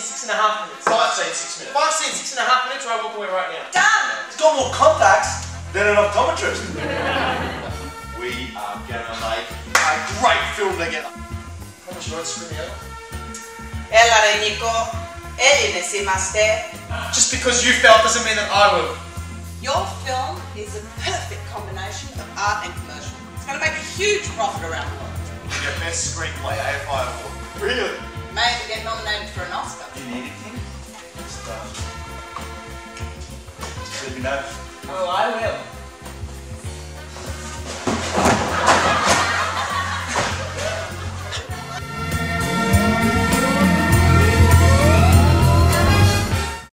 six and a half minutes. Five scenes, six minutes. Five scenes, six and a half minutes, or I walk away right now. Done! It's got more contacts than an optometrist. we are gonna make a great film together. Promise you won't screw me over. Ella Reinico, Eline Simaste. Just because you felt doesn't mean that I will. Your film is a perfect combination of art and commercial. It's going to make a huge profit around the world. Your best screenplay AFI award. Really? Me know. Oh, I will.